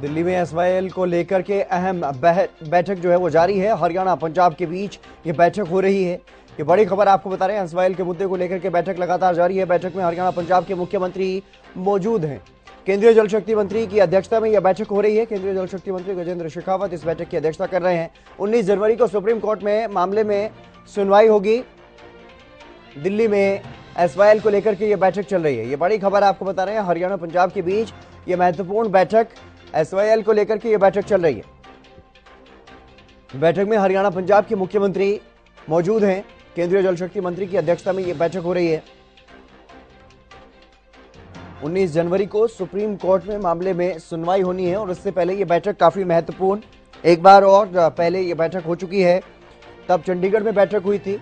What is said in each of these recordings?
दिल्ली में एसवाईएल को लेकर के अहम बैठक जो है वो जारी है। हरियाणा, पंजाब के बीच ये बैठक हो रही है। ये बड़ी खबर आपको बता रहे हैं, एसवाईएल के मुद्दे को लेकर के बैठक लगातार जारी है। बैठक में हरियाणा, पंजाब के मुख्यमंत्री मौजूद हैं। केंद्रीय जल शक्ति मंत्री की अध्यक्षता में यह बैठक हो रही है। केंद्रीय जल शक्ति मंत्री गजेंद्र शेखावत इस बैठक की अध्यक्षता कर रहे हैं। 19 जनवरी को सुप्रीम कोर्ट में मामले में सुनवाई होगी। दिल्ली में एसवाईएल को लेकर के ये बैठक चल रही है। ये बड़ी खबर आपको बता रहे हैं। हरियाणा, पंजाब के बीच ये महत्वपूर्ण बैठक एसवाईएल को लेकर के ये बैठक चल रही है। बैठक में हरियाणा पंजाब के मुख्यमंत्री मौजूद हैं। केंद्रीय जल शक्ति मंत्री की अध्यक्षता में ये बैठक हो रही है। 19 जनवरी को सुप्रीम कोर्ट में मामले में सुनवाई होनी है और इससे पहले ये बैठक काफ़ी महत्वपूर्ण। एक बार और पहले ये बैठक हो चुकी है। तब चंडीगढ़ में बैठक हुई थी।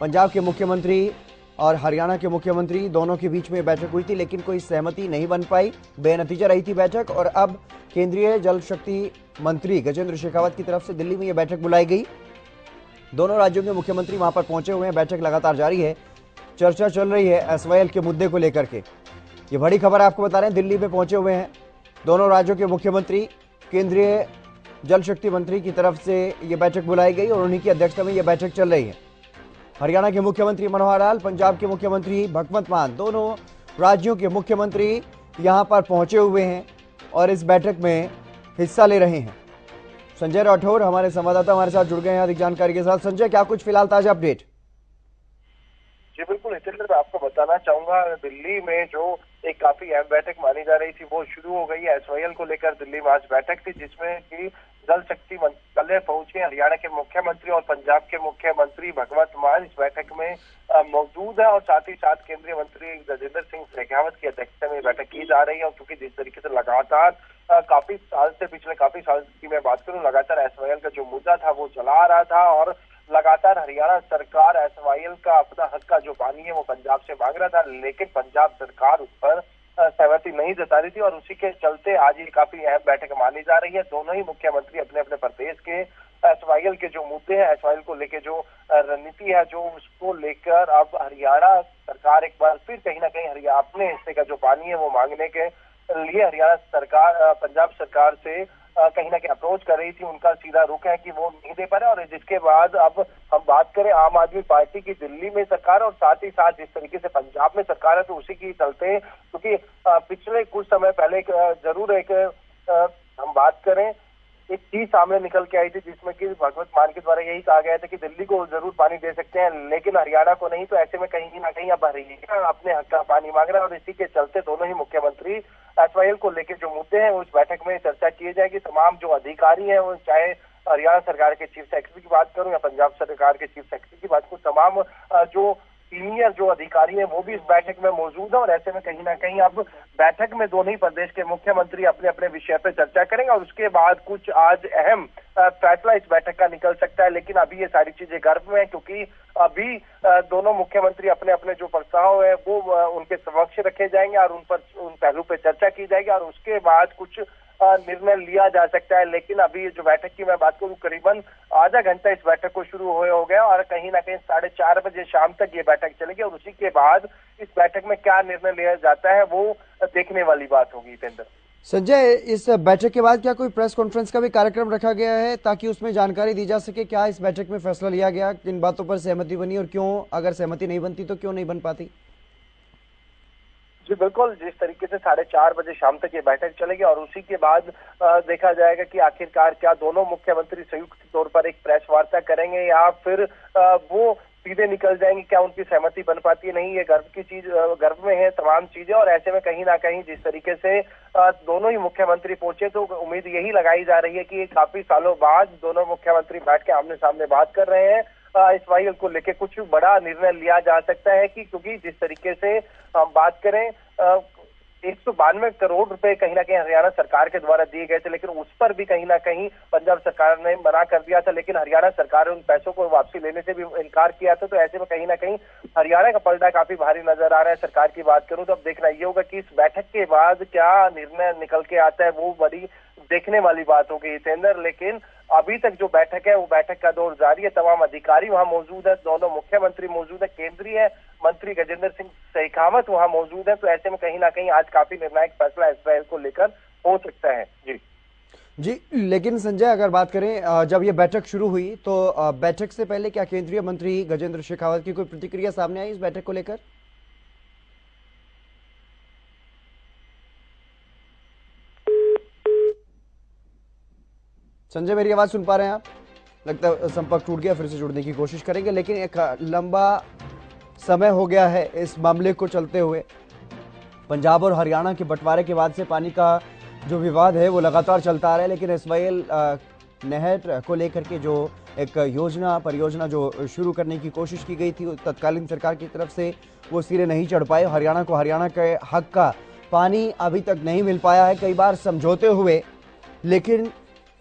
पंजाब के मुख्यमंत्री और हरियाणा के मुख्यमंत्री दोनों के बीच में बैठक हुई थी, लेकिन कोई सहमति नहीं बन पाई। बेनतीजा रही थी बैठक, और अब केंद्रीय जल शक्ति मंत्री गजेंद्र शेखावत की तरफ़ से दिल्ली में यह बैठक बुलाई गई। दोनों राज्यों के मुख्यमंत्री वहाँ पर पहुँचे हुए हैं, बैठक लगातार जारी है, चर्चा चल रही है एसवाईएल के मुद्दे को लेकर के। ये बड़ी खबर आपको बता रहे हैं, दिल्ली में पहुँचे हुए हैं दोनों राज्यों के मुख्यमंत्री, केंद्रीय जल शक्ति मंत्री की तरफ़ से ये बैठक बुलाई गई, और उन्हीं की अध्यक्षता में यह बैठक चल रही है। हरियाणा के मुख्यमंत्री मनोहर लाल, पंजाब के मुख्यमंत्री भगवंत मान, दोनों राज्यों के मुख्यमंत्री यहाँ पर पहुँचे हुए हैं और इस बैठक में हिस्सा ले रहे हैं। संजय राठौर हमारे संवाददाता हमारे साथ जुड़ गए हैं अधिक जानकारी के साथ। संजय, क्या कुछ फ़िलहाल ताज़ा अपडेट? जी, बिल्कुल हितेंद्र मैं आपको बताना चाहूँगा, दिल्ली में जो एक काफ़ी अहम बैठक मानी जा रही थी, वो शुरू हो गई है। एसवाईएल को लेकर दिल्ली में आज बैठक थी, जिसमें कि जल शक्ति मंत्रालय पहुँचे हरियाणा के मुख्यमंत्री और पंजाब के मुख्यमंत्री भगवंत मान इस बैठक में मौजूद है और साथ ही साथ केंद्रीय मंत्री गजेंद्र सिंह शेखावत की अध्यक्षता में बैठक की जा रही है और क्योंकि जिस तरीके से लगातार काफ़ी साल से पिछले काफ़ी साल की मैं बात करूँ, लगातार एसवाईएल का जो मुद्दा था वो चला रहा था और लगातार हरियाणा सरकार एसवाईएल का अपना हक का जो पानी है वो पंजाब से मांग रहा था, लेकिन पंजाब सरकार उस पर सहमति नहीं जता रही थी और उसी के चलते आज ये काफ़ी अहम बैठक मानी जा रही है। दोनों ही मुख्यमंत्री अपने अपने प्रदेश के एसवाईएल के जो मुद्दे हैं एसवाईएल को लेके जो रणनीति है, जो उसको लेकर अब हरियाणा सरकार एक बार फिर कहीं ना कहीं हरियाणा अपने हिस्से का जो पानी है वो मांगने के लिए हरियाणा सरकार पंजाब सरकार से कहीं ना कहीं अप्रोच कर रही थी, उनका सीधा रुख है कि वो नहीं दे पा रहे, और जिसके बाद अब हम बात करें आम आदमी पार्टी की दिल्ली में सरकार, और साथ ही साथ जिस तरीके से पंजाब में सरकार है तो उसी की चलते, क्योंकि पिछले कुछ समय पहले ज़रूर एक हम बात करें, एक चीज़ सामने निकल के आई थी, जिसमें कि भगवत मान के द्वारा यही कहा गया था कि दिल्ली को ज़रूर पानी दे सकते हैं, लेकिन हरियाणा को नहीं तो ऐसे में कहीं ना कहीं अब हरियाणा अपने हक का पानी मांग रहा है, और इसी के चलते दोनों ही मुख्यमंत्री एसवाईएल को लेकर जो मुद्दे हैं, उस बैठक में चर्चा किए जाएगी। तमाम जो अधिकारी हैं, वो चाहे हरियाणा सरकार के चीफ सेक्रेटरी की बात करूँ या पंजाब सरकार के चीफ सेक्रेटरी की बात करूँ, तमाम जो सीनियर जो अधिकारी हैं, वो भी इस बैठक में मौजूद है और ऐसे में कहीं ना कहीं अब बैठक में दोनों ही प्रदेश के मुख्यमंत्री अपने अपने विषय पर चर्चा करेंगे और उसके बाद कुछ आज अहम फैसला इस बैठक का निकल सकता है। लेकिन अभी ये सारी चीज़ें गर्भ में है क्योंकि अभी दोनों मुख्यमंत्री अपने अपने जो प्रस्ताव है, वो उनके समक्ष रखे जाएँगे और उन पर, उन पहलू पर चर्चा की जाएगी और उसके बाद कुछ निर्णय लिया जा सकता है, लेकिन अभी जो बैठक की मैं बात करूँ, करीबन आधा घंटा इस बैठक को शुरू हुए हो गया और कहीं ना कहीं साढ़े चार बजे शाम तक ये बैठक चलेगी और उसी के बाद इस बैठक में क्या निर्णय लिया जाता है, वो देखने वाली बात होगी जितेंद्र संजय, इस बैठक के बाद क्या कोई प्रेस कॉन्फ्रेंस का भी कार्यक्रम रखा गया है ताकि उसमें जानकारी दी जा सके क्या इस बैठक में फैसला लिया गया, किन बातों पर सहमति बनी और क्यों, अगर सहमति नहीं बनती तो क्यों नहीं बन पाती? जी, बिल्कुल, जिस तरीके से साढ़े चार बजे शाम तक ये बैठक चलेगी और उसी के बाद देखा जाएगा कि आखिरकार क्या दोनों मुख्यमंत्री संयुक्त तौर पर एक प्रेस वार्ता करेंगे या फिर वो सीधे निकल जाएँगे, क्या उनकी सहमति बन पाती है, नहीं, ये गर्व की चीज़ गर्व में है, तमाम चीज़ें और ऐसे में कहीं ना कहीं जिस तरीके से दोनों ही मुख्यमंत्री पहुँचे तो उम्मीद यही लगाई जा रही है कि काफ़ी सालों बाद दोनों मुख्यमंत्री बैठ के आमने सामने बात कर रहे हैं। इस वाइल को लेकर कुछ बड़ा निर्णय लिया जा सकता है कि क्योंकि जिस तरीके से हम बात करें एक सौ बानवे करोड़ रुपए कहीं ना कहीं हरियाणा सरकार के द्वारा दिए गए थे, लेकिन उस पर भी कहीं ना कहीं पंजाब सरकार ने मना कर दिया था, लेकिन हरियाणा सरकार ने उन पैसों को वापसी लेने से भी इनकार किया था। तो ऐसे में कहीं ना कहीं हरियाणा का पलटा काफ़ी भारी नज़र आ रहा है, सरकार की बात करूँ तो। अब देखना ये होगा कि इस बैठक के बाद क्या निर्णय निकल के आता है, वो बड़ी देखने वाली बात होगी हितेंद्र लेकिन अभी तक जो बैठक है, वो बैठक का दौर जारी है, तमाम अधिकारी वहाँ मौजूद है, दोनों मुख्यमंत्री मौजूद है, केंद्रीय मंत्री गजेंद्र सिंह शेखावत वहाँ मौजूद है तो ऐसे में कहीं ना कहीं आज काफ़ी निर्णायक फैसला इसराइल को लेकर हो सकता है। जी। जी, लेकिन संजय, अगर बात करें जब ये बैठक शुरू हुई तो बैठक से पहले क्या केंद्रीय मंत्री गजेंद्र शेखावत की कोई प्रतिक्रिया सामने आई इस बैठक को लेकर? संजय, मेरी आवाज़ सुन पा रहे हैं आप? लगता है संपर्क टूट गया, फिर से जुड़ने की कोशिश करेंगे, लेकिन एक लंबा समय हो गया है इस मामले को चलते हुए। पंजाब और हरियाणा के बंटवारे के बाद से पानी का जो विवाद है, वो लगातार चलता आ रहा है, लेकिन एस नहर को लेकर के जो एक योजना, परियोजना जो शुरू करने की कोशिश की गई थी तत्कालीन सरकार की तरफ़ से वो सिरे नहीं चढ़ पाए। हरियाणा को हरियाणा के हक का पानी अभी तक नहीं मिल पाया है, कई बार समझौते हुए, लेकिन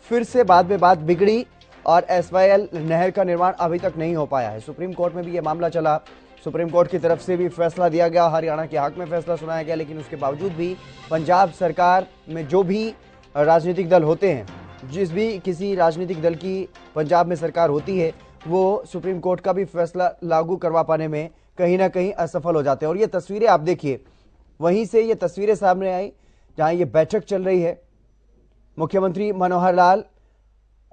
फिर से बाद में बात बिगड़ी और एसवाईएल नहर का निर्माण अभी तक नहीं हो पाया है। सुप्रीम कोर्ट में भी ये मामला चला। सुप्रीम कोर्ट की तरफ़ से भी फैसला दिया गया। हरियाणा के हक में फैसला सुनाया गया, लेकिन उसके बावजूद भी पंजाब सरकार में जो भी राजनीतिक दल होते हैं, जिस भी किसी राजनीतिक दल की पंजाब में सरकार होती है, वो सुप्रीम कोर्ट का भी फैसला लागू करवा पाने में कहीं ना कहीं असफल हो जाते हैं। और ये तस्वीरें आप देखिए, वहीं से ये तस्वीरें सामने आई, जहाँ ये बैठक चल रही है। मुख्यमंत्री मनोहर लाल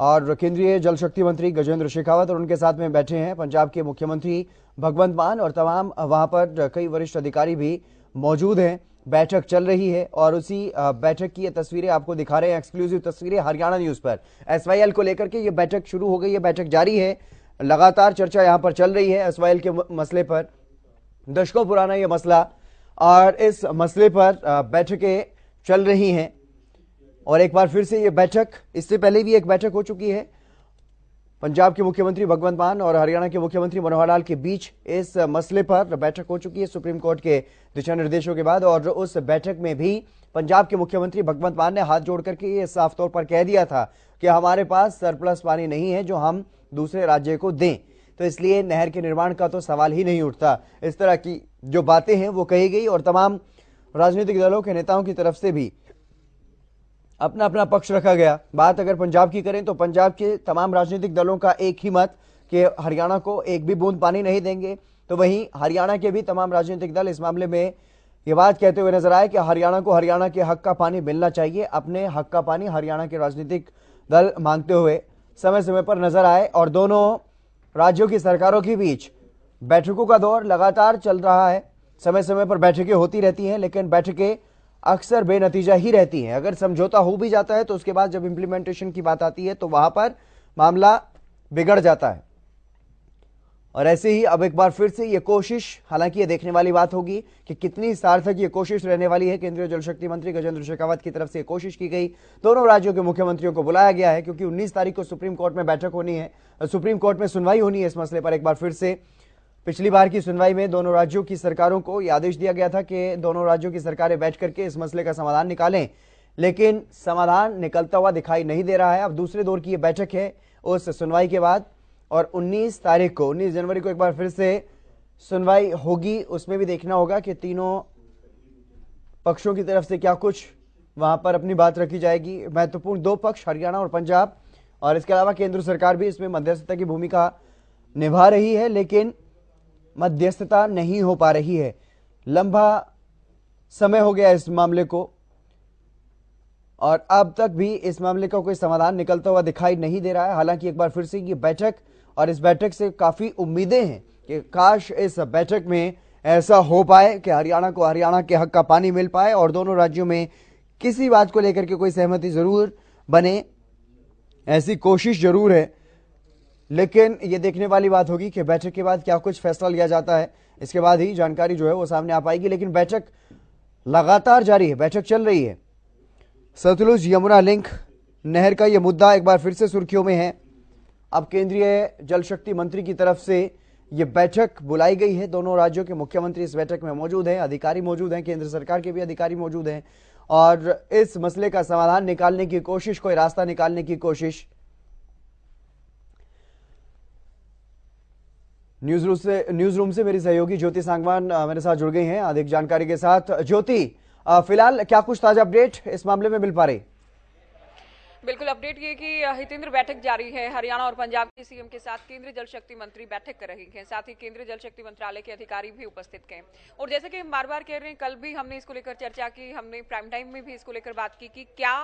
और केंद्रीय जल शक्ति मंत्री गजेंद्र शेखावत और उनके साथ में बैठे हैं। पंजाब के मुख्यमंत्री भगवंत मान और तमाम वहाँ पर कई वरिष्ठ अधिकारी भी मौजूद हैं। बैठक चल रही है और उसी बैठक की ये तस्वीरें आपको दिखा रहे हैं। एक्सक्लूसिव तस्वीरें हरियाणा न्यूज़ पर। एसवाईएल को लेकर के ये बैठक शुरू हो गई है बैठक जारी है। लगातार चर्चा यहाँ पर चल रही है एसवाईएल के मसले पर। दशकों पुराना ये मसला और इस मसले पर बैठकें चल रही हैं। और एक बार फिर से ये बैठक, इससे पहले भी एक बैठक हो चुकी है। पंजाब के मुख्यमंत्री भगवंत मान और हरियाणा के मुख्यमंत्री मनोहर लाल के बीच इस मसले पर बैठक हो चुकी है सुप्रीम कोर्ट के दिशा निर्देशों के बाद। और उस बैठक में भी पंजाब के मुख्यमंत्री भगवंत मान ने हाथ जोड़ करके ये साफ़ तौर पर कह दिया था कि हमारे पास सरप्लस पानी नहीं है जो हम दूसरे राज्य को दें। तो इसलिए नहर के निर्माण का तो सवाल ही नहीं उठता। इस तरह की जो बातें हैं वो कही गई और तमाम राजनीतिक दलों के नेताओं की तरफ़ से भी अपना अपना पक्ष रखा गया। बात अगर पंजाब की करें तो पंजाब के तमाम राजनीतिक दलों का एक ही मत कि हरियाणा को एक भी बूंद पानी नहीं देंगे। तो वहीं हरियाणा के भी तमाम राजनीतिक दल इस मामले में ये बात कहते हुए नज़र आए कि हरियाणा को हरियाणा के हक का पानी मिलना चाहिए, अपने हक का पानी हरियाणा के राजनीतिक दल मांगते हुए समय समय पर नज़र आए और दोनों राज्यों की सरकारों के बीच बैठकों का दौर लगातार चल रहा है। समय समय पर बैठकें होती रहती हैं, लेकिन बैठकें अक्सर बेनतीजा ही रहती हैं। अगर समझौता हो भी जाता है तो उसके बाद जब इंप्लीमेंटेशन की बात आती है तो वहाँ पर मामला बिगड़ जाता है। और ऐसे ही अब एक बार फिर से ये कोशिश, हालाँकि ये देखने वाली बात होगी कि कितनी सार्थक ये कोशिश रहने वाली है। केंद्रीय जल शक्ति मंत्री गजेंद्र शेखावत की तरफ़ से कोशिश की गई। दोनों राज्यों के मुख्यमंत्रियों को बुलाया गया है, क्योंकि 19 तारीख को सुप्रीम कोर्ट में बैठक होनी है। सुप्रीम कोर्ट में सुनवाई होनी है इस मसले पर एक बार फिर से। पिछली बार की सुनवाई में दोनों राज्यों की सरकारों को यह आदेश दिया गया था कि दोनों राज्यों की सरकारें बैठ करके इस मसले का समाधान निकालें। लेकिन समाधान निकलता हुआ दिखाई नहीं दे रहा है। अब दूसरे दौर की यह बैठक है उस सुनवाई के बाद और 19 तारीख को 19 जनवरी को एक बार फिर से सुनवाई होगी। उसमें भी देखना होगा कि तीनों पक्षों की तरफ़ से क्या कुछ वहाँ पर अपनी बात रखी जाएगी। महत्वपूर्ण दो पक्ष, हरियाणा और पंजाब। और इसके अलावा केंद्र सरकार भी इसमें मध्यस्थता की भूमिका निभा रही है। लेकिन मध्यस्थता नहीं हो पा रही है। लंबा समय हो गया इस मामले को। और अब तक भी इस मामले का कोई समाधान निकलता हुआ दिखाई नहीं दे रहा है। हालाँकि एक बार फिर से ये बैठक और इस बैठक से काफ़ी उम्मीदें हैं कि काश इस बैठक में ऐसा हो पाए कि हरियाणा को हरियाणा के हक का पानी मिल पाए और दोनों राज्यों में किसी बात को लेकर के कोई सहमति ज़रूर बने। ऐसी कोशिश ज़रूर है लेकिन ये देखने वाली बात होगी कि बैठक के बाद क्या कुछ फैसला लिया जाता है। इसके बाद ही जानकारी जो है वो सामने आ पाएगी, लेकिन बैठक लगातार जारी है, बैठक चल रही है। सतलुज यमुना लिंक नहर का यह मुद्दा एक बार फिर से सुर्खियों में है। अब केंद्रीय जल शक्ति मंत्री की तरफ़ से यह बैठक बुलाई गई है। दोनों राज्यों के मुख्यमंत्री इस बैठक में मौजूद हैं, अधिकारी मौजूद हैं, केंद्र सरकार के भी अधिकारी मौजूद हैं। और इस मसले का समाधान निकालने की कोशिश, कोई रास्ता निकालने की कोशिश न्यूज़ रूम से न्यूज़ रूम से मेरी सहयोगी ज्योति सांगवान मेरे साथ जुड़ गई हैं। अधिक जानकारी के साथ, ज्योति फ़िलहाल क्या कुछ ताज़ा अपडेट इस मामले में मिल पा रही? बिल्कुल अपडेट ये कि हितेंद्र बैठक जारी है। हरियाणा और पंजाब के सीएम के साथ केंद्रीय जल शक्ति मंत्री बैठक कर रही हैं। साथ ही केंद्रीय जल शक्ति मंत्रालय के अधिकारी भी उपस्थित हैं। और जैसे कि हम बार बार कह रहे हैं, कल भी हमने इसको लेकर चर्चा की, हमने प्राइम टाइम में भी इसको लेकर बात की कि क्या,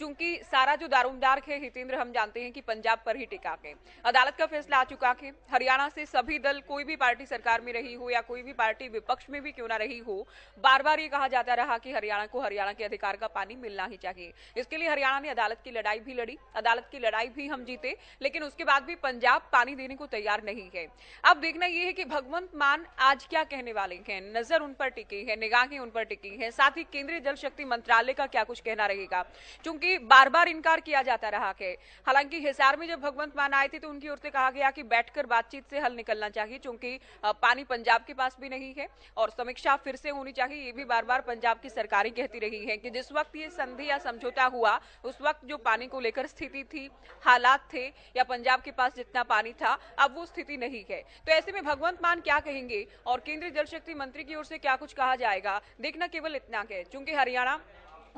चूँकि सारा जो दारोमदार है हितेंद्र, हम जानते हैं कि पंजाब पर ही टिका के अदालत का फैसला आ चुका है। हरियाणा से सभी दल, कोई भी पार्टी सरकार में रही हो या कोई भी पार्टी विपक्ष में भी क्यों ना रही हो बार बार ये कहा जाता रहा कि हरियाणा को हरियाणा के अधिकार का पानी मिलना ही चाहिए। इसके लिए हरियाणा ने अदालत की लड़ाई भी लड़ी, अदालत की लड़ाई भी हम जीते, लेकिन उसके बाद भी पंजाब पानी देने को तैयार नहीं है। अब देखना यह है कि भगवंत मान आज क्या कहने वाले हैं? नज़र उन पर टिकी है, निगाहें उन पर टिकी है, साथ ही केंद्रीय जल शक्ति मंत्रालय का क्या कुछ कहना रहेगा? क्योंकि बार बार इनकार किया जाता रहा है। हालाँकि हिसार में जब भगवंत मान आए थे तो उनकी ओर से कहा गया कि बैठकर बातचीत से हल निकलना चाहिए क्योंकि पानी पंजाब के पास भी नहीं है, और समीक्षा फिर से होनी चाहिए, ये भी बार बार पंजाब की सरकारें कहती रही है कि जिस वक्त ये संधि या समझौता हुआ, उस वक्त जो पानी को लेकर स्थिति थी, हालात थे, या पंजाब के पास जितना पानी था, अब वो स्थिति नहीं है। तो ऐसे में भगवंत मान क्या कहेंगे? और केंद्रीय जल शक्ति मंत्री की ओर से क्या कुछ कहा जाएगा? देखना केवल इतना है। चूँकि हरियाणा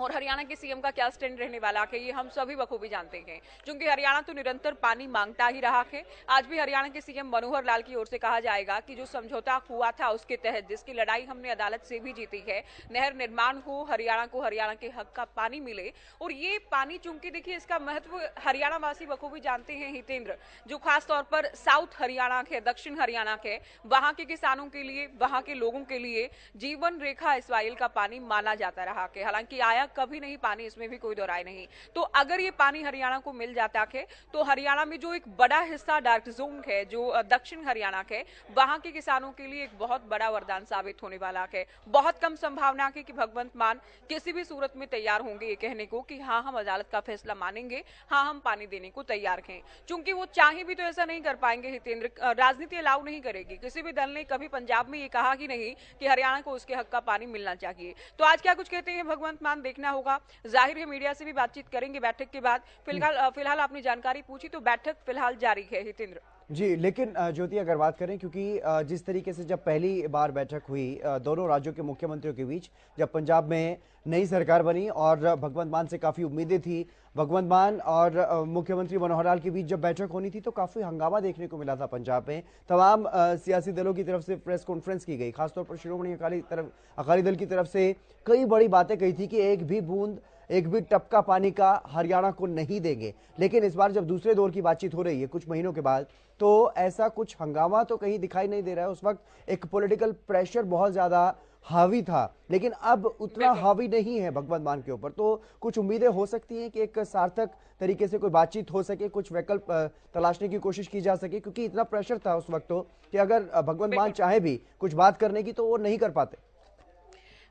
और हरियाणा के सीएम का क्या स्टैंड रहने वाला है, ये हम सभी बखूबी जानते हैं। क्योंकि हरियाणा तो निरंतर पानी माँगता ही रहा है। आज भी हरियाणा के सीएम मनोहर लाल की ओर से कहा जाएगा कि जो समझौता हुआ था उसके तहत, जिसकी लड़ाई हमने अदालत से भी जीती है, नहर निर्माण हो, हरियाणा को हरियाणा के हक का पानी मिले। और ये पानी चूँकि देखिए, इसका महत्व हरियाणा वासी बखूबी जानते हैं, हितेंद्र, जो खासतौर पर साउथ हरियाणा के, दक्षिण हरियाणा के, वहाँ के किसानों के लिए, वहाँ के लोगों के लिए जीवन रेखा इसवाइल का पानी माना जाता रहा है। हालाँकि आया कभी नहीं पानी इसमें भी कोई दोराय नहीं। तो अगर ये पानी हरियाणा को मिल जाता है तो हरियाणा में जो एक बड़ा हिस्सा डार्क जोन है, जो दक्षिण हरियाणा के, वहाँ के किसानों के लिए एक बहुत बड़ा वरदान साबित होने वाला है। बहुत कम संभावना है कि भगवंत मान किसी भी सूरत में तैयार होंगे ये कहने को कि हाँ हम अदालत का फैसला मानेंगे हाँ हम पानी देने को तैयार हैं। चूँकि वो चाहे भी तो ऐसा नहीं कर पाएँगे, हितेंद्र राजनीति अलाउ नहीं करेगी। किसी भी दल ने कभी पंजाब में ये कहा कि नहीं कि हरियाणा को उसके हक का पानी मिलना चाहिए। तो आज क्या कुछ कहते हैं भगवंत मान? देखना होगा। ज़ाहिर है मीडिया से भी बातचीत करेंगे बैठक के बाद। फ़िलहाल फ़िलहाल आपने जानकारी पूछी तो बैठक फ़िलहाल जारी है, हितेंद्र। जी, लेकिन ज्योति, अगर बात करें, क्योंकि जिस तरीके से जब पहली बार बैठक हुई दोनों राज्यों के मुख्यमंत्रियों के बीच, जब पंजाब में नई सरकार बनी और भगवंत मान से काफ़ी उम्मीदें थी, भगवंत मान और मुख्यमंत्री मनोहर लाल के बीच जब बैठक होनी थी तो काफ़ी हंगामा देखने को मिला था पंजाब में। तमाम सियासी दलों की तरफ़ से प्रेस कॉन्फ्रेंस की गई, खासतौर पर शिरोमणि अकाली तरफ़, अकाली दल की तरफ़ से। कई बड़ी बातें कही थी कि एक भी बूंद एक भी टपका पानी का हरियाणा को नहीं देंगे। लेकिन इस बार जब दूसरे दौर की बातचीत हो रही है कुछ महीनों के बाद तो ऐसा कुछ हंगामा तो कहीं दिखाई नहीं दे रहा है। उस वक्त एक पॉलिटिकल प्रेशर बहुत ज़्यादा हावी था लेकिन अब उतना हावी नहीं है भगवंत मान के ऊपर। तो कुछ उम्मीदें हो सकती हैं कि एक सार्थक तरीके से कोई बातचीत हो सके कुछ वैकल्प तलाशने की कोशिश की जा सके क्योंकि इतना प्रेशर था उस वक्त तो कि अगर भगवंत मान चाहे भी कुछ बात करने की तो वो नहीं कर पाते।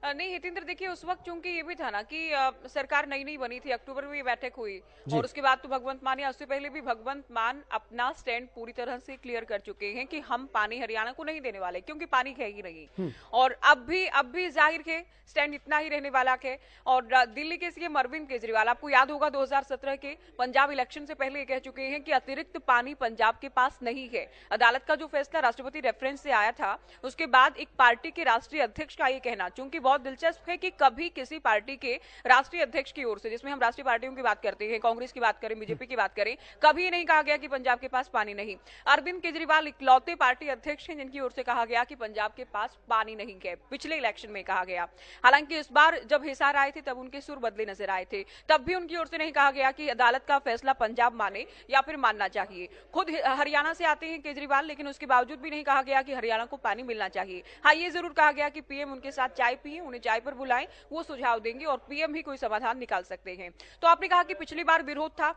नहीं हितेंद्र देखिए उस वक्त चूँकि ये भी था ना कि आ, सरकार नई नई बनी थी अक्टूबर में ये बैठक हुई और उसके बाद तो भगवंत मान या उससे पहले भी भगवंत मान अपना स्टैंड पूरी तरह से क्लियर कर चुके हैं कि हम पानी हरियाणा को नहीं देने वाले क्योंकि पानी है ही नहीं। हम्म। और अब भी अब भी ज़ाहिर है स्टैंड इतना ही रहने वाला है और दिल्ली के सीएम अरविंद केजरीवाल आपको याद होगा 2017 के पंजाब इलेक्शन से पहले कह चुके हैं कि अतिरिक्त पानी पंजाब के पास नहीं है। अदालत का जो फैसला राष्ट्रपति रेफरेंस से आया था उसके बाद एक पार्टी के राष्ट्रीय अध्यक्ष का ये कहना चूँकि बहुत दिलचस्प है कि कभी किसी पार्टी के राष्ट्रीय अध्यक्ष की ओर से, जिसमें हम राष्ट्रीय पार्टियों की बात करते हैं, कांग्रेस की बात करें, बीजेपी की बात करें, कभी नहीं कहा गया कि पंजाब के पास पानी नहीं। अरविंद केजरीवाल इकलौते पार्टी अध्यक्ष हैं, जिनकी ओर से कहा गया कि पंजाब के पास पानी नहीं है, पिछले इलेक्शन में कहा गया। हालाँकि इस बार जब हिसार आए थे, तब उनके सुर बदले नज़र आए थे। तब भी उनकी ओर से नहीं कहा गया कि अदालत का फैसला पंजाब माने या फिर मानना चाहिए। खुद हरियाणा से आते हैं केजरीवाल, लेकिन उसके बावजूद भी नहीं कहा गया कि हरियाणा को पानी मिलना चाहिए। हाँ ये ज़रूर कहा गया कि पीएम उनके साथ चाय पिए उन्हें चाय पर बुलाएँ, वो सुझाव देंगे और पीएम ही कोई समाधान निकाल सकते हैं। तो आपने कहा कि पिछली बार विरोध था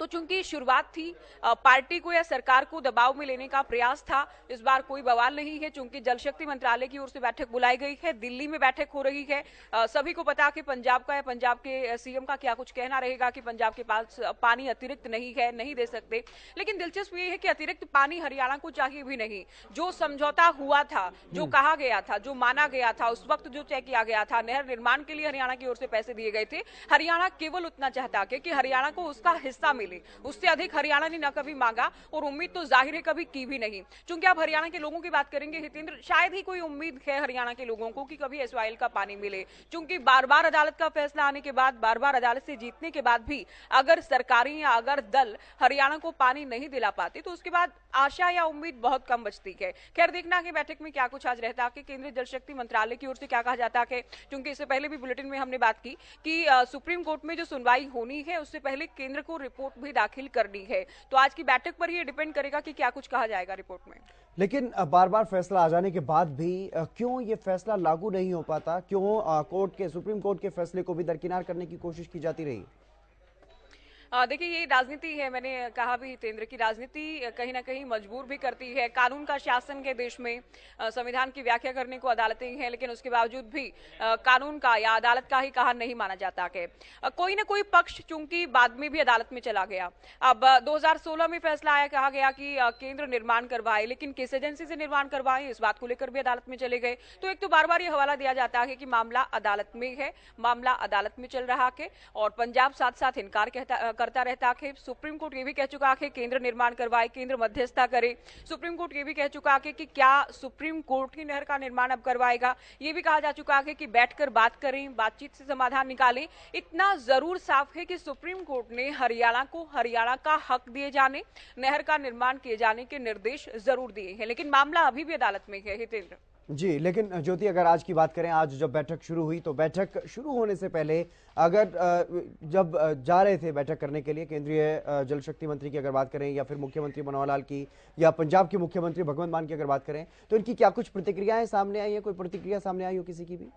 तो चूँकि शुरुआत थी पार्टी को या सरकार को दबाव में लेने का प्रयास था इस बार कोई बवाल नहीं है। चूँकि जल शक्ति मंत्रालय की ओर से बैठक बुलाई गई है दिल्ली में बैठक हो रही है। सभी को पता कि पंजाब का या पंजाब के सीएम का क्या कुछ कहना रहेगा कि पंजाब के पास पानी अतिरिक्त नहीं है नहीं दे सकते। लेकिन दिलचस्प ये है कि अतिरिक्त पानी हरियाणा को चाहिए भी नहीं। जो समझौता हुआ था जो हम्म। कहा गया था जो माना गया था उस वक्त जो तय किया गया था नहर निर्माण के लिए हरियाणा की ओर से पैसे दिए गए थे हरियाणा केवल उतना चाहता कि हरियाणा को उसका हिस्सा मिले। मिले। उससे अधिक हरियाणा ने न कभी मांगा और उम्मीद तो ज़ाहिर है कभी की भी नहीं। चूँकि आप हरियाणा के लोगों की बात करेंगे, हितेंद्र, शायद ही कोई उम्मीद है हरियाणा के लोगों को कि कभी एस का पानी मिले। चूँकि बार बार अदालत का फैसला आने के बाद बार बार अदालत से जीतने के बाद भी अगर सरकारी या अगर दल हरियाणा को पानी नहीं दिला पाते तो उसके बाद आशा या उम्मीद बहुत कम बचती है। खैर, देखना कि बैठक में क्या कुछ आज रहता कि केंद्रीय जल शक्ति मंत्रालय की ओर से क्या कहा जाता है। क्योंकि इससे पहले भी बुलेटिन में हमने बात की कि सुप्रीम कोर्ट में जो सुनवाई होनी है, उससे पहले केंद्र को रिपोर्ट भी दाखिल करनी है। तो आज की बैठक पर ये डिपेंड करेगा कि क्या कुछ कहा जाएगा रिपोर्ट में। लेकिन बार बार फैसला आ जाने के बाद भी क्यों ये फैसला लागू नहीं हो पाता? क्यों कोर्ट के, सुप्रीम कोर्ट के फैसले को भी दरकिनार करने की कोशिश की जाती रही? देखिए, ये राजनीति है, मैंने कहा भी तेंद्र, की राजनीति कहीं ना कहीं मजबूर भी करती है। कानून का शासन के देश में संविधान की व्याख्या करने को अदालतें हैं, लेकिन उसके बावजूद भी कानून का या अदालत का ही कहा नहीं माना जाता है। कोई ना कोई पक्ष चूँकि बाद में भी अदालत में चला गया। अब 2016 में फैसला आया, कहा गया कि केंद्र निर्माण करवाए, लेकिन किस एजेंसी से निर्माण करवाए, इस बात को लेकर भी अदालत में चले गए। तो एक तो बार बार ये हवाला दिया जाता है कि मामला अदालत में है, मामला अदालत में चल रहा है, और पंजाब साथ साथ इनकार कहता करता रहता है सुप्रीम कोर्ट ये भी कह चुका है केंद्र निर्माण करवाए, केंद्र मध्यस्थता करे। सुप्रीम कोर्ट ये भी कह चुका है कि क्या सुप्रीम कोर्ट ही नहर का निर्माण अब करवाएगा? ये भी कहा जा चुका है कि बैठकर बात करें, बातचीत से समाधान निकालें। इतना ज़रूर साफ़ है कि सुप्रीम कोर्ट ने हरियाणा को हरियाणा का हक दिए जाने, नहर का निर्माण किए जाने के निर्देश ज़रूर दिए हैं। लेकिन मामला अभी भी अदालत में है, हितेंद्र। जी, लेकिन ज्योति, अगर आज की बात करें, आज जब बैठक शुरू हुई तो बैठक शुरू होने से पहले अगर जब जा रहे थे बैठक करने के लिए, केंद्रीय जल शक्ति मंत्री की अगर बात करें, या फिर मुख्यमंत्री मनोहर लाल की, या पंजाब के मुख्यमंत्री भगवंत मान की अगर बात करें तो इनकी क्या कुछ प्रतिक्रियाएँ सामने आई है? कोई प्रतिक्रिया सामने आई हो किसी की भी?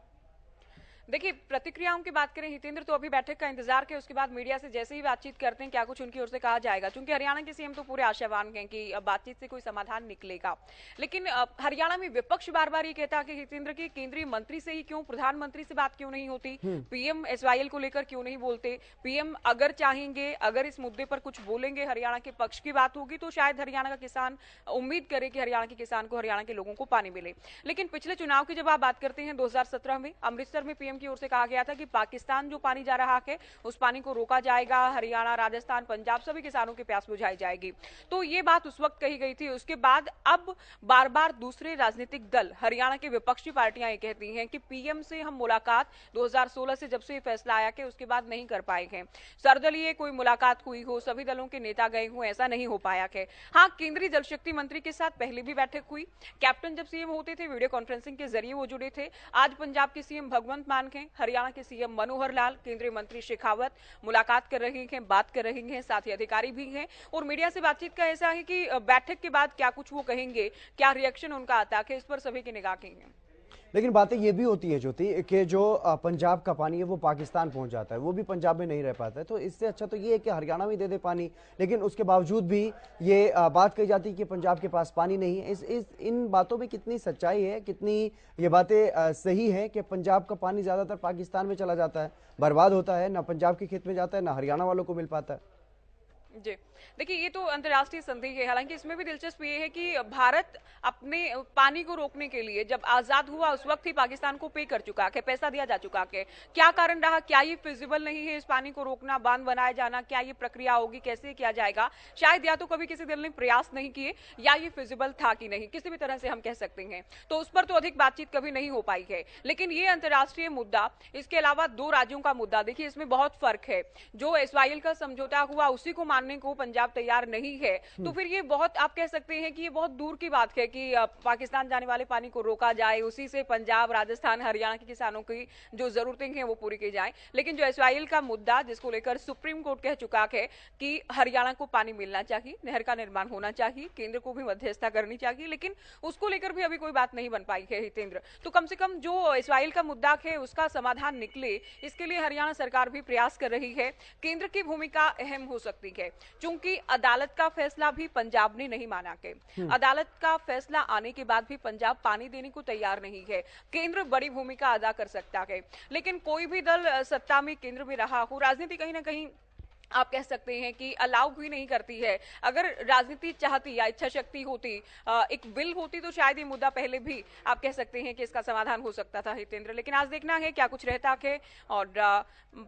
देखिए प्रतिक्रियाओं की बात करें हितेंद्र तो अभी बैठक का इंतज़ार के उसके बाद मीडिया से जैसे ही बातचीत करते हैं क्या कुछ उनकी ओर से कहा जाएगा? क्योंकि हरियाणा के सीएम तो पूरे आशावान हैं कि बातचीत से कोई समाधान निकलेगा। लेकिन हरियाणा में विपक्ष बार बार ये कहता कि हितेंद्र की केंद्रीय मंत्री से ही क्यों प्रधानमंत्री से बात क्यों नहीं होती? पीएम हम्म। एसवाईएल को लेकर क्यों नहीं बोलते? पीएम अगर चाहेंगे अगर इस मुद्दे पर कुछ बोलेंगे हरियाणा के पक्ष की बात होगी तो शायद हरियाणा का किसान उम्मीद करे कि हरियाणा के किसान को हरियाणा के लोगों को पानी मिले। लेकिन पिछले चुनाव की जब आप बात करते हैं दो हज़ार सत्रह में अमृतसर में पीएम की ओर से कहा गया था कि पाकिस्तान जो पानी जा रहा है, उस पानी को रोका जाएगा, हरियाणा, राजस्थान, पंजाब सभी किसानों की प्यास बुझाई जाएगी। तो ये बात उस वक्त कही गई थी, उसके बाद अब बार बार दूसरे राजनीतिक दल, हरियाणा की विपक्षी पार्टियाँ ये कहती हैं कि पीएम से हम मुलाकात 2016 से जब से ये फैसला आया कि उसके बाद नहीं कर पाए हैं। सर्वदलीय कोई मुलाकात हुई हो, सभी दलों के नेता गए हो, ऐसा नहीं हो पाया है। हाँ केंद्रीय जल शक्ति मंत्री के साथ पहले भी बैठक हुई। कैप्टन जब सीएम होते थे, वीडियो कॉन्फ्रेंसिंग के ज़रिए वो जुड़े थे। आज पंजाब के सीएम भगवंत मान के हरियाणा के सीएम मनोहर लाल, केंद्रीय मंत्री शेखावत मुलाकात कर रहे हैं, बात कर रहे हैं, साथ ही अधिकारी भी हैं। और मीडिया से बातचीत का ऐसा है कि बैठक के बाद क्या कुछ वो कहेंगे, क्या रिएक्शन उनका आता है इस पर सभी की निगाह की लेकिन बातें ये भी होती है, ज्योति, कि जो पंजाब का पानी है, वो पाकिस्तान पहुँच जाता है। वो भी पंजाब में नहीं रह पाता है। तो इससे अच्छा तो ये है कि हरियाणा में दे दे पानी, लेकिन उसके बावजूद भी ये बात कही जाती है कि पंजाब के पास पानी नहीं है। इस इस, इन बातों में कितनी सच्चाई है, कितनी ये बातें सही है कि पंजाब का पानी ज़्यादातर पाकिस्तान में चला जाता है। बर्बाद होता है, ना पंजाब के खेत में जाता है, ना हरियाणा वालों को मिल पाता है। जी। देखिए, ये तो अंतर्राष्ट्रीय संधि है। हालाँकि इसमें भी दिलचस्प ये है कि भारत अपने पानी को रोकने के लिए जब आज़ाद हुआ, उस वक्त ही पाकिस्तान को पे कर चुका है, पैसा दिया जा चुका है। क्या कारण रहा? क्या ये फिजिबल नहीं है इस पानी को रोकना, बाँध बनाया जाना? क्या ये प्रक्रिया होगी? कैसे किया जाएगा? शायद या तो कभी किसी दल ने प्रयास नहीं किए, या ये फिजिबल था कि नहीं, किसी भी तरह से हम कह सकते हैं। तो उस पर तो अधिक बातचीत कभी नहीं हो पाई है। लेकिन ये अंतर्राष्ट्रीय मुद्दा, इसके अलावा दो राज्यों का मुद्दा, देखिए, इसमें बहुत फ़र्क है। जो एसवाईएल का समझौता हुआ, उसी को मानने को पंजाब तैयार नहीं है। तो हम्म। फिर ये बहुत आप कह सकते हैं कि ये बहुत दूर की बात है कि पाकिस्तान जाने वाले पानी को रोका जाए उसी से पंजाब राजस्थान हरियाणा के किसानों की जो जरूरतें हैं वो पूरी की जाए। लेकिन जो एस का मुद्दा जिसको लेकर सुप्रीम कोर्ट कह चुका है कि हरियाणा को पानी मिलना चाहिए नहर का निर्माण होना चाहिए केंद्र को भी मध्यस्थता करनी चाहिए लेकिन उसको लेकर भी अभी कोई बात नहीं बन पाई है हितेंद्र। तो कम से कम जो इसराइल का मुद्दा है उसका समाधान निकले इसके लिए हरियाणा सरकार भी प्रयास कर रही है। केंद्र की भूमिका अहम हो सकती है। चूँकि अदालत का फैसला भी पंजाब ने नहीं माना के। हम्म। अदालत का फैसला आने के बाद भी पंजाब पानी देने को तैयार नहीं है। केंद्र बड़ी भूमिका अदा कर सकता है। लेकिन कोई भी दल सत्ता में केंद्र में रहा हो राजनीति कहीं ना कहीं आप कह सकते हैं कि अलाउ भी नहीं करती है। अगर राजनीति चाहती या इच्छा शक्ति होती एक विल होती तो शायद ये मुद्दा पहले भी आप कह सकते हैं कि इसका समाधान हो सकता था हितेंद्र। लेकिन आज देखना है क्या कुछ रहता है और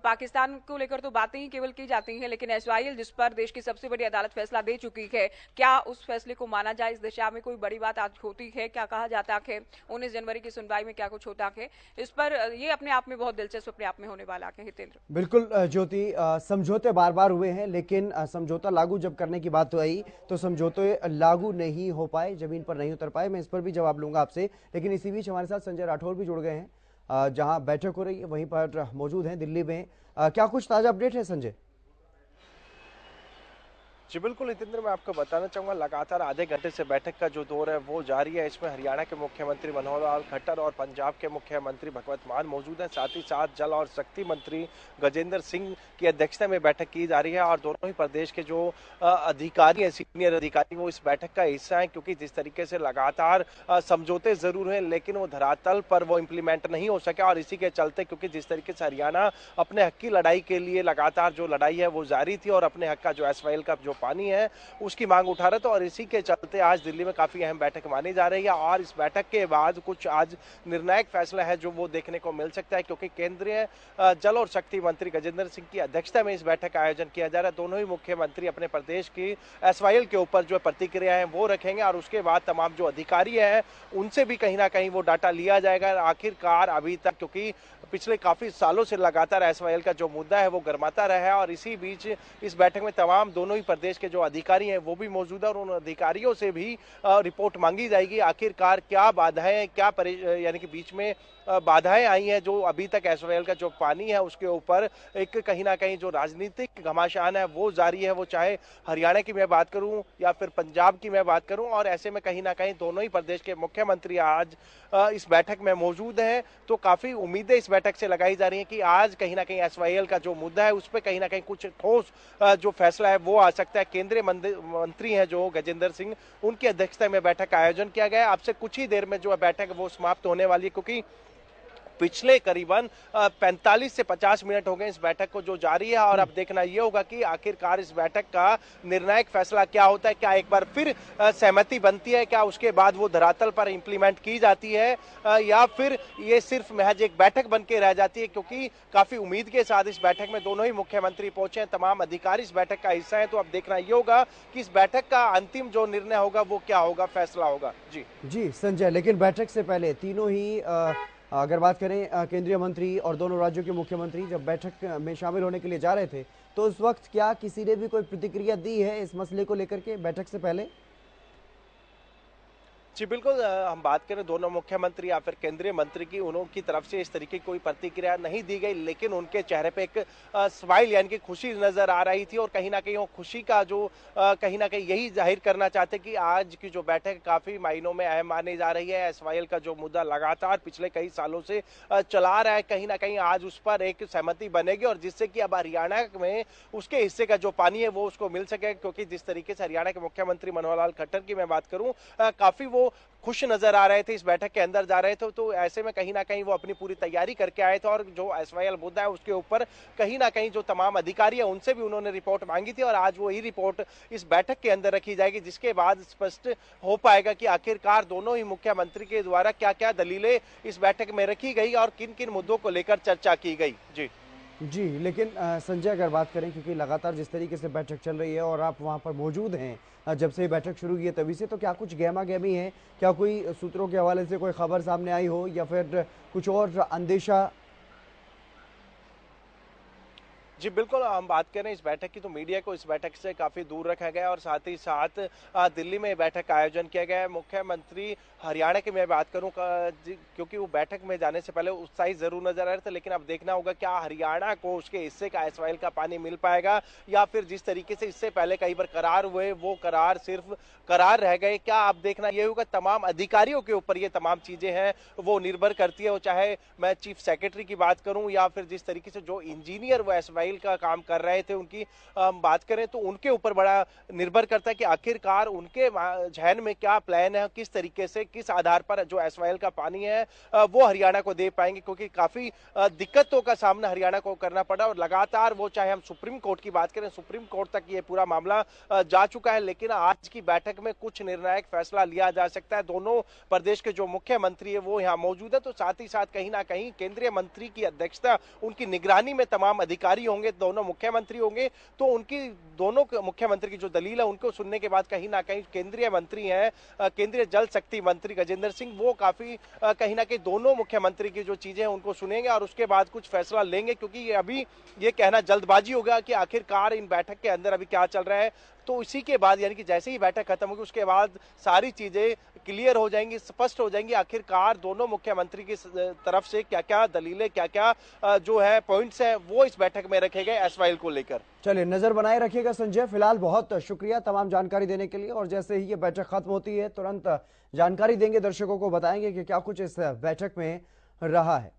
पाकिस्तान को लेकर तो बातें ही केवल की जाती हैं, लेकिन एस जिस पर देश की सबसे बड़ी अदालत फैसला दे चुकी है, क्या उस फैसले को माना जाए? इस दिशा में कोई बड़ी बात आज होती है? क्या कहा जाता है उन्नीस जनवरी की सुनवाई में क्या कुछ होता है इस पर ये अपने आप में बहुत दिलचस्प, अपने आप में होने वाला है हितेंद्र। बिल्कुल ज्योति समझौते बार बार हुए हैं, लेकिन समझौता लागू जब करने की बात आई तो समझौते लागू नहीं हो पाए, ज़मीन पर नहीं उतर पाए। मैं इस पर भी जवाब लूँगा आपसे, लेकिन इसी बीच हमारे साथ संजय राठौर भी जुड़ गए हैं जहाँ बैठक हो रही है, वहीं पर मौजूद हैं, दिल्ली में। क्या कुछ ताज़ा अपडेट है, संजय? जी, बिल्कुल। नितिंद्र मैं आपको बताना चाहूँगा, लगातार आधे घंटे से बैठक का जो दौर है, वो जारी है। इसमें हरियाणा के मुख्यमंत्री मनोहर लाल, खट्टर और पंजाब के मुख्यमंत्री भगवत मान मौजूद हैं। साथ ही साथ जल और शक्ति मंत्री गजेंद्र सिंह की अध्यक्षता में बैठक की जा रही है और दोनों ही प्रदेश के जो अधिकारी हैं, सीनियर अधिकारी, वो इस बैठक का हिस्सा है। क्योंकि जिस तरीके से लगातार समझौते ज़रूर हैं, लेकिन वो धरातल पर वो इम्प्लीमेंट नहीं हो सके और इसी के चलते क्योंकि जिस तरीके से हरियाणा अपने हक की लड़ाई के लिए लगातार जो लड़ाई है, वो जारी थी और अपने हक का जो एसवाईएल का जो पानी है, उसकी मांग उठा रहे थे और इसी के चलते आज दिल्ली में काफ़ी अहम बैठक मानी जा रही है और इस बैठक के बाद कुछ आज निर्णायक फैसला है जो वो देखने को मिल सकता है, क्योंकि केंद्रीय जल और शक्ति मंत्री गजेंद्र सिंह की अध्यक्षता में इस बैठक का आयोजन किया जा रहा है। दोनों ही मुख्यमंत्री अपने प्रदेश की एस के ऊपर जो प्रतिक्रिया है, वो रखेंगे और उसके बाद तमाम जो अधिकारी है, उनसे भी कहीं ना कहीं वो डाटा लिया जाएगा। आखिरकार अभी तक, क्योंकि पिछले काफ़ी सालों से लगातार एसवाईएल का जो मुद्दा है, वो गर्माता रहा है और इसी बीच इस बैठक में तमाम दोनों ही प्रदेश के जो अधिकारी हैं, वो भी मौजूद है और उन अधिकारियों से भी रिपोर्ट मांगी जाएगी। आखिरकार क्या बाधाएँ क्या यानी कि बीच में बाधाएँ आई हैं, जो अभी तक एस का जो पानी है, उसके ऊपर एक कहीं ना कहीं जो राजनीतिक घमासान है, वो जारी है, वो चाहे हरियाणा की मैं बात करूँ या फिर पंजाब की मैं बात करूँ, और ऐसे में कहीं ना कहीं दोनों ही प्रदेश के मुख्यमंत्री आज इस बैठक में मौजूद हैं। तो काफ़ी उम्मीदें इस बैठक से लगाई जा रही हैं कि आज कहीं ना कहीं एसवायएल का जो मुद्दा है, उस पर कहीं ना कहीं कुछ ठोस जो फैसला है, वो आ सकता है। केंद्रीय मंत्री हैं जो गजेंद्र सिंह, उनकी अध्यक्षता में बैठक का आयोजन किया गया अब से कुछ ही देर में जो बैठक वो समाप्त होने वाली है, क्योंकि पिछले करीबन 45 से 50 मिनट हो गए इस बैठक को जो जारी है और अब देखना यह होगा कि आखिरकार इस बैठक का निर्णायक फैसला क्या होता है, क्या एक बार फिर सहमति बनती है, क्या उसके बाद वो धरातल पर इंप्लीमेंट की जाती है या फिर ये सिर्फ़ महज एक बैठक बन के रह जाती है क्योंकि काफ़ी उम्मीद के साथ इस बैठक में दोनों ही मुख्यमंत्री पहुँचे हैं, तमाम अधिकारी इस बैठक का हिस्सा है तो अब देखना यह होगा कि इस बैठक का अंतिम जो निर्णय होगा वो क्या होगा, फैसला होगा। जी। जी, संजय, लेकिन बैठक से पहले तीनों ही आ... अगर बात करें केंद्रीय मंत्री और दोनों राज्यों के मुख्यमंत्री जब बैठक में शामिल होने के लिए जा रहे थे तो उस वक्त क्या किसी ने भी कोई प्रतिक्रिया दी है इस मसले को लेकर के बैठक से पहले? जी, बिल्कुल हम बात करें दोनों मुख्यमंत्री या फिर केंद्रीय मंत्री की उनकी तरफ़ से इस तरीके की कोई प्रतिक्रिया नहीं दी गई, लेकिन उनके चेहरे पे एक स्माइल यानी कि खुशी नज़र आ रही थी और कहीं ना कहीं वो खुशी का जो कहीं ना कहीं यही ज़ाहिर करना चाहते कि आज की जो बैठक काफ़ी मायनों में अहम मानी जा रही है। एस का जो मुद्दा लगातार पिछले कई सालों से चला रहा है, कहीं ना कहीं आज उस पर एक सहमति बनेगी और जिससे कि अब हरियाणा में उसके हिस्से का जो पानी है वो उसको मिल सके, क्योंकि जिस तरीके से हरियाणा के मुख्यमंत्री मनोहर लाल खट्टर की मैं बात करूँ काफ़ी वो खुश नज़र आ रहे थे, इस बैठक के अंदर जा रहे थे तो ऐसे में कहीं ना कहीं वो अपनी पूरी तैयारी करके आए थे और जो एस वाई मुद्दा है उसके ऊपर कहीं ना कहीं जो तमाम अधिकारी है, उनसे भी उन्होंने रिपोर्ट मांगी थी और आज वो ही रिपोर्ट इस बैठक के अंदर रखी जाएगी, जिसके बाद स्पष्ट हो पाएगा कि आखिरकार दोनों ही मुख्यमंत्री के द्वारा क्या क्या दलीलें इस बैठक में रखी गई और किन किन मुद्दों को लेकर चर्चा की गई। जी। जी, लेकिन संजय, अगर बात करें, क्योंकि लगातार जिस तरीके से बैठक चल रही है और आप वहाँ पर मौजूद हैं जब से बैठक शुरू की है तभी से तो क्या कुछ गहमा गहमी है? क्या कोई सूत्रों के हवाले से कोई खबर सामने आई हो या फिर कुछ और अंदेशा जी, बिल्कुल, हम बात करें इस बैठक की तो मीडिया को इस बैठक से काफ़ी दूर रखा गया और साथ ही साथ दिल्ली में बैठक का आयोजन किया गया है। मुख्यमंत्री हरियाणा की मैं बात करूँ क्योंकि वो बैठक में जाने से पहले उत्साहित ज़रूर नज़र आ रहे थे, लेकिन अब देखना होगा क्या हरियाणा को उसके हिस्से का एसवाईएल का पानी मिल पाएगा, या फिर जिस तरीके से इससे पहले कई बार करार हुए, वो करार सिर्फ़ करार रह गए। क्या आप देखना, ये होगा तमाम अधिकारियों के ऊपर ये तमाम चीज़ें हैं, वो निर्भर करती है, वो चाहे मैं चीफ सेक्रेटरी की बात करूँ, या फिर जिस तरीके से जो इंजीनियर वो एस एसवाईएल का काम कर रहे थे उनकी। बात करें तो उनके ऊपर बड़ा निर्भर करता है कि आखिरकार उनके जहन में क्या प्लान है, किस तरीके से, किस आधार पर जो एस का पानी है वो हरियाणा को दे पाएँगे, क्योंकि काफ़ी दिक्कतों का सामना हरियाणा को करना पड़ा और लगातार वो चाहे हम सुप्रीम कोर्ट की बात करें, सुप्रीम कोर्ट तक ये पूरा मामला जा चुका है, लेकिन आज की बैठक में कुछ निर्णायक फैसला लिया जा सकता है। दोनों प्रदेश के जो मुख्यमंत्री है, वो यहाँ मौजूद है तो साथ ही साथ कहीं ना कहीं केंद्रीय मंत्री की अध्यक्षता, उनकी निगरानी में तमाम अधिकारी होंगे। दोनों मुख्यमंत्री होंगे तो उनकी दोनों मुख्यमंत्री की जो दलील है, उनको सुनने के बाद कहीं ना कहीं केंद्रीय मंत्री हैं केंद्रीय जल शक्ति मंत्री गजेंद्र सिंह, वो काफ़ी कहीं ना कहीं दोनों मुख्यमंत्री की जो चीज़ें हैं, उनको सुनेंगे और उसके बाद कुछ फैसला लेंगे, क्योंकि ये अभी ये कहना जल्दबाजी होगा कि आखिरकार इन बैठक के अंदर अभी क्या चल रहा है। तो इसी के बाद यानी कि जैसे ही बैठक खत्म होगी, उसके बाद सारी चीज़ें क्लियर हो जाएँगी, स्पष्ट हो जाएँगी आखिरकार दोनों मुख्यमंत्री की तरफ़ से क्या क्या दलीलें क्या क्या जो है पॉइंट्स हैं, वो इस बैठक में रखे गए एस को लेकर। चलिए, नज़र बनाए रखिएगा संजय। फ़िलहाल बहुत शुक्रिया तमाम जानकारी देने के लिए। और जैसे ही ये बैठक खत्म होती है, तुरंत जानकारी देंगे, दर्शकों को बताएँगे कि क्या कुछ इस बैठक में रहा है।